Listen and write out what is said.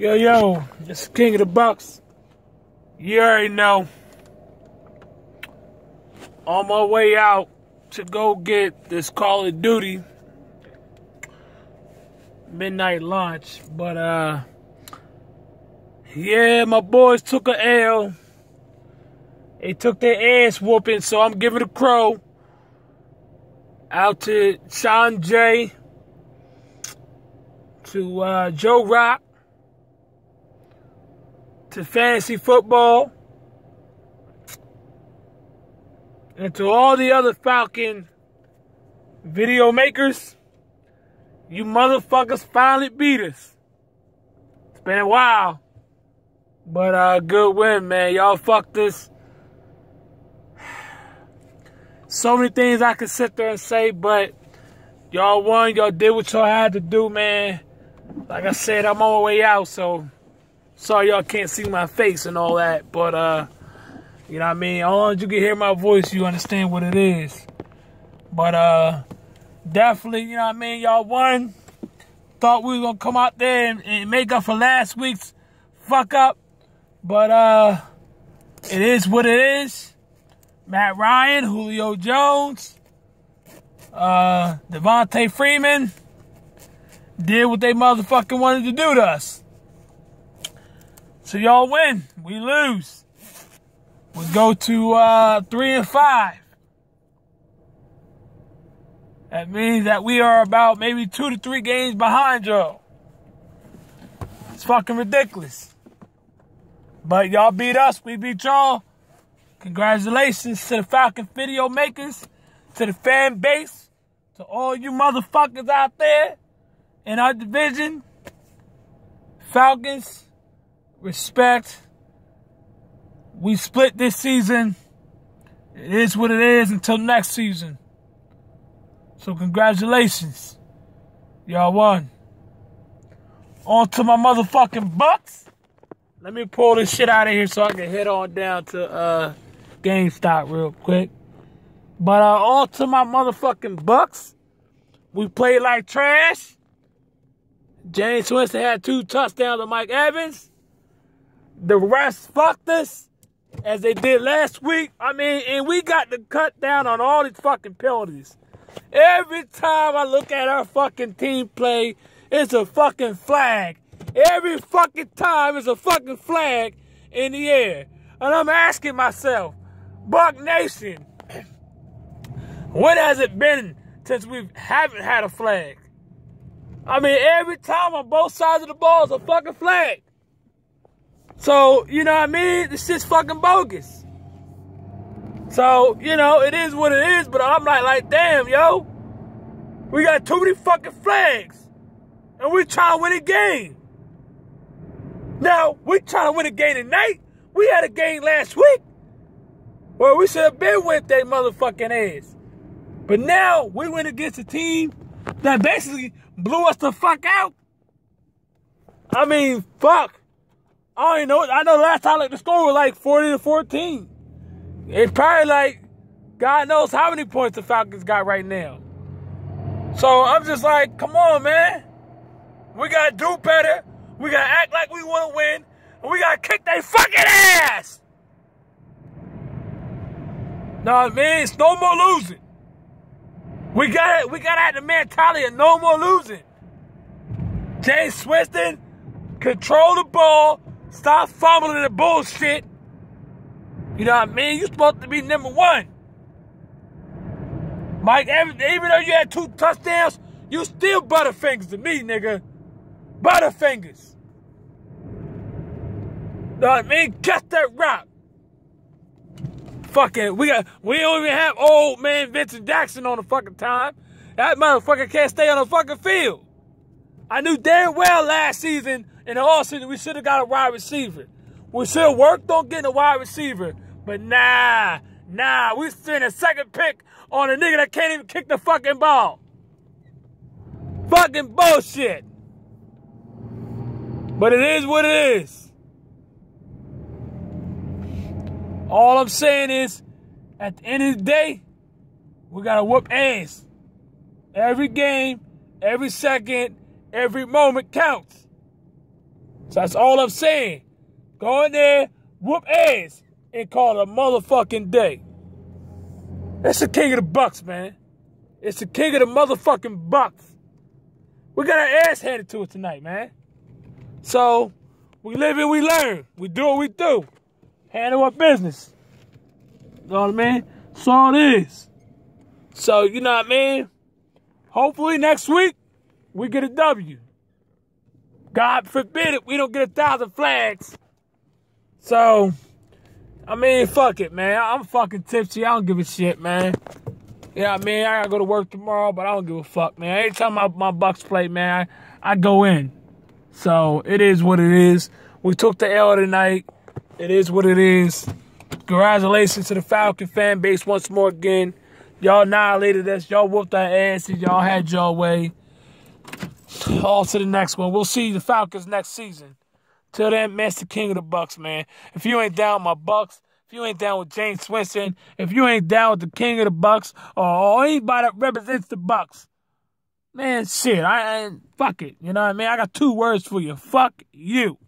Yo, yo, it's King of the Bucks. You already know. On my way out to go get this Call of Duty midnight lunch. But, uh, yeah, my boys took a L. They took their ass whooping, so I'm giving a crow out to Sean J, to uh, Joe Rock, to fantasy football, and to all the other Falcon video makers. You motherfuckers finally beat us. It's been a while. But uh good win, man. Y'all fucked us. So many things I could sit there and say, but y'all won. Y'all did what y'all had to do, man. Like I said, I'm on my way out, so sorry y'all can't see my face and all that. But uh, you know what I mean. As long as you can hear my voice, you understand what it is. But uh, definitely, you know what I mean. Y'all won. Thought we were gonna come out there and, and make up for last week's fuck up. But uh, it is what it is. Matt Ryan, Julio Jones, uh, Devonta Freeman did what they motherfucking wanted to do to us. So y'all win. We lose. We go to uh, three and five. That means that we are about maybe two to three games behind y'all. It's fucking ridiculous. But y'all beat us, we beat y'all. Congratulations to the Falcon video makers, to the fan base, to all you motherfuckers out there in our division. Falcons, respect. We split this season. It is what it is until next season. So congratulations. Y'all won. On to my motherfucking Bucks. Let me pull this shit out of here so I can head on down to uh, GameStop real quick. But uh, on to my motherfucking Bucks. We played like trash. Jameis Winston had two touchdowns to Mike Evans. The rest fucked us as they did last week. I mean, and we got to cut down on all these fucking penalties. Every time I look at our fucking team play, it's a fucking flag. Every fucking time is a fucking flag in the air. And I'm asking myself, Buck Nation, when has it been since we haven't had a flag? I mean, every time on both sides of the ball is a fucking flag. So, you know what I mean? This shit's fucking bogus. So, you know, it is what it is, but I'm like, like, damn, yo. We got too many fucking flags. And we trying to win a game. Now, we trying to win a game tonight. We had a game last week. Well, we should have been with that motherfucking ass. But now we went against a team that basically blew us the fuck out. I mean, fuck. I don't know. I know last time like the score was like 40 to 14. It's probably like God knows how many points the Falcons got right now. So I'm just like, come on, man. We gotta do better. We gotta act like we wanna win. And we gotta kick their fucking ass. No, man, it's no more losing. We gotta We got to have the mentality of no more losing. Jameis Winston, control the ball. Stop fumbling the bullshit. You know what I mean? You're supposed to be number one. Mike, even though you had two touchdowns, you still butterfingers to me, nigga. Butterfingers. Know what I mean? That rock. Fucking, we got, we don't even have old man Vincent Jackson on the fucking time. That motherfucker can't stay on the fucking field. I knew damn well last season in the off season we should have got a wide receiver. We should have worked on getting a wide receiver. But nah, nah, we spent a second pick on a nigga that can't even kick the fucking ball. Fucking bullshit. But it is what it is. All I'm saying is, at the end of the day, we gotta whoop ass. Every game, every second, every moment counts. So that's all I'm saying. Go in there, whoop ass, and call it a motherfucking day. It's the king of the Bucks, man. It's the king of the motherfucking Bucks. We got our ass handed to it tonight, man. So we live and we learn. We do what we do. Handle our business. You know what I mean? That's all it is. So, you know what I mean? Hopefully next week we get a W. God forbid it, we don't get a thousand flags. So, I mean, fuck it, man. I'm fucking tipsy. I don't give a shit, man. Yeah, I mean, I gotta go to work tomorrow, but I don't give a fuck, man. Anytime my, my Bucks play, man, I, I go in. So it is what it is. We took the L tonight. It is what it is. Congratulations to the Falcon fan base once more again. Y'all annihilated us. Y'all whooped our asses. Y'all had your way. On to the next one. We'll see the Falcons next season. Till then, Master King of the Bucks, man. If you ain't down with my Bucks, if you ain't down with Jameis Winston, if you ain't down with the King of the Bucks, or, or anybody that represents the Bucks, man, shit, I, I fuck it. You know what I mean? I got two words for you. Fuck you.